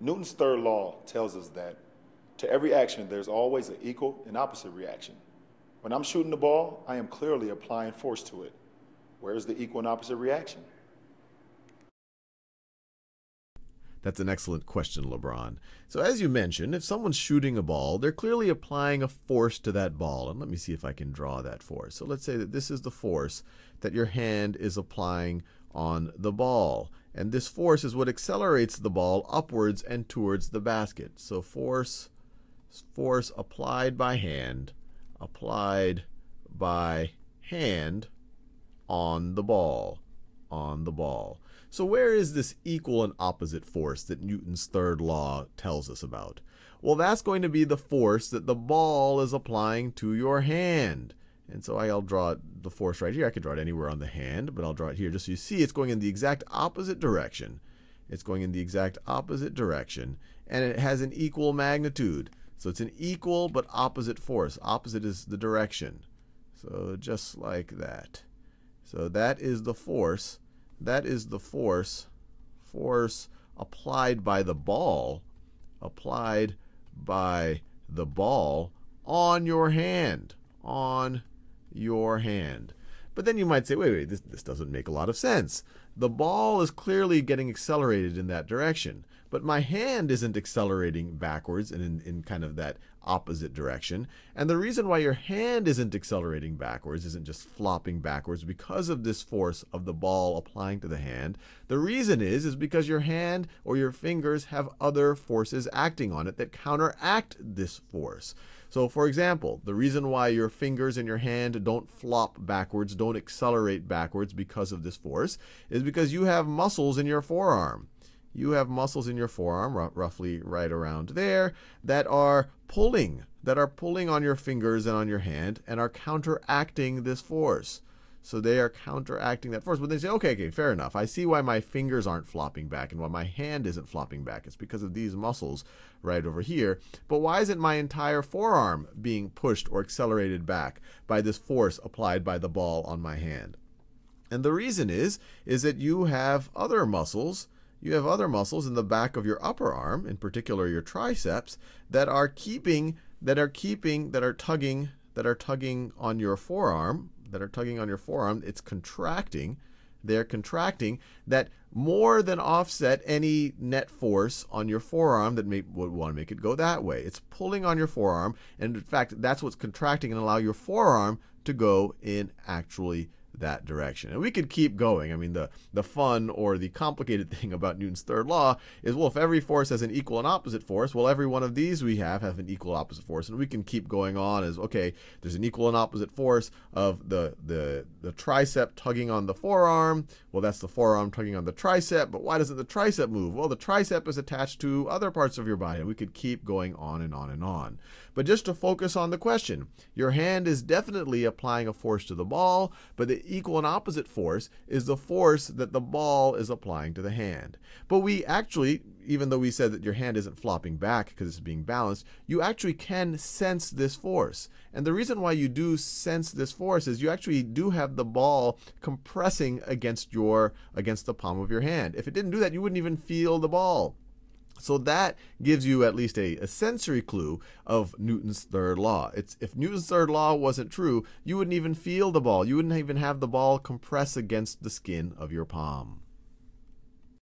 Newton's third law tells us that to every action, there's always an equal and opposite reaction. When I'm shooting the ball, I am clearly applying force to it. Where's the equal and opposite reaction? That's an excellent question, LeBron. So, as you mentioned, if someone's shooting a ball, they're clearly applying a force to that ball. And let me see if I can draw that force. So, let's say that this is the force that your hand is applying on the ball. And this force is what accelerates the ball upwards and towards the basket. So, force force applied by hand, applied by hand on the ball, on the ball. So where is this equal and opposite force that Newton's third law tells us about? Well, that's going to be the force that the ball is applying to your hand. And so I'll draw the force right here. I could draw it anywhere on the hand, but I'll draw it here just so you see it's going in the exact opposite direction. It's going in the exact opposite direction, and it has an equal magnitude. So it's an equal but opposite force. Opposite is the direction. So just like that. So that is the force. That is the force. Force applied by the ball. Applied by the ball on your hand. On your hand. But then you might say, wait, wait, this, this doesn't make a lot of sense. The ball is clearly getting accelerated in that direction but my hand isn't accelerating backwards and in, in kind of that opposite direction. And the reason why your hand isn't accelerating backwards, isn't just flopping backwards because of this force of the ball applying to the hand. The reason is is because your hand or your fingers have other forces acting on it that counteract this force. So for example, the reason why your fingers and your hand don't flop backwards, don't accelerate backwards because of this force is because you have muscles in your forearm you have muscles in your forearm, roughly right around there, that are pulling, that are pulling on your fingers and on your hand and are counteracting this force. So they are counteracting that force. But they say, okay, okay, fair enough. I see why my fingers aren't flopping back and why my hand isn't flopping back. It's because of these muscles right over here. But why isn't my entire forearm being pushed or accelerated back by this force applied by the ball on my hand? And the reason is, is that you have other muscles you have other muscles in the back of your upper arm, in particular your triceps, that are keeping that are keeping that are tugging that are tugging on your forearm, that are tugging on your forearm, it's contracting. They're contracting that more than offset any net force on your forearm that may, would want to make it go that way. It's pulling on your forearm, and in fact, that's what's contracting and allow your forearm to go in actually that direction. And we could keep going. I mean, the, the fun or the complicated thing about Newton's third law is, well, if every force has an equal and opposite force, well, every one of these we have have an equal opposite force. And we can keep going on as, okay, there's an equal and opposite force of the, the, the tricep tugging on the forearm. Well, that's the forearm tugging on the tricep. But why doesn't the tricep move? Well, the tricep is attached to other parts of your body. And we could keep going on and on and on. But just to focus on the question, your hand is definitely applying a force to the ball, but the equal and opposite force is the force that the ball is applying to the hand. But we actually, even though we said that your hand isn't flopping back because it's being balanced, you actually can sense this force. And the reason why you do sense this force is you actually do have the ball compressing against your against the palm of your hand. If it didn't do that, you wouldn't even feel the ball. So that gives you at least a, a, sensory clue of Newton's third law. It's if Newton's third law wasn't true, you wouldn't even feel the ball. You wouldn't even have the ball compress against the skin of your palm.